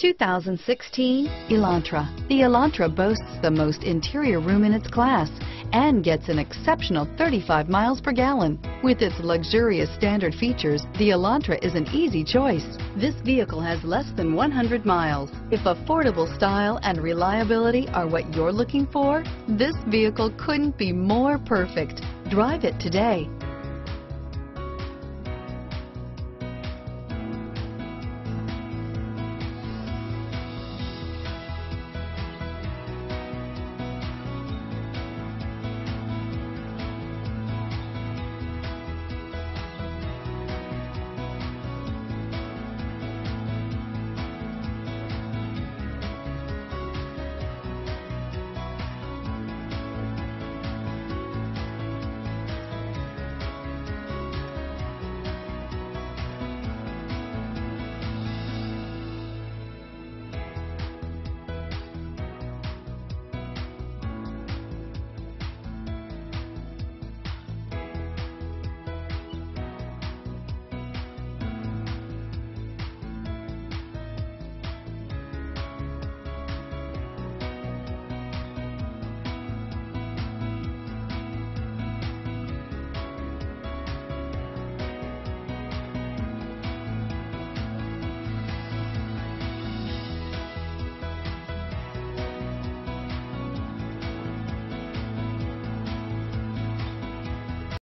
2016 Elantra. The Elantra boasts the most interior room in its class and gets an exceptional 35 miles per gallon. With its luxurious standard features, the Elantra is an easy choice. This vehicle has less than 100 miles. If affordable style and reliability are what you're looking for, this vehicle couldn't be more perfect. Drive it today.